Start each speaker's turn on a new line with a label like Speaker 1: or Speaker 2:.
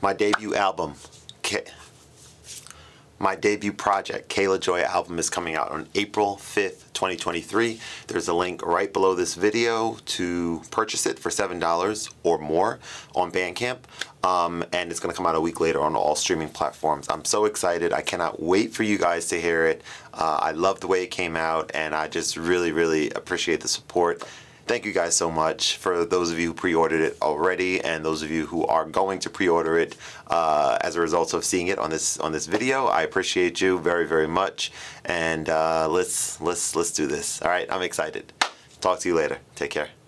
Speaker 1: my debut album, K- my debut project, Kayla Joy album, is coming out on April 5th, 2023. There's a link right below this video to purchase it for $7 or more on Bandcamp. Um, and it's going to come out a week later on all streaming platforms. I'm so excited. I cannot wait for you guys to hear it. Uh, I love the way it came out, and I just really, really appreciate the support thank you guys so much. For those of you who pre-ordered it already and those of you who are going to pre-order it uh, as a result of seeing it on this on this video I appreciate you very very much. And uh, let's let's let's do this. All right I'm excited. Talk to you later. Take care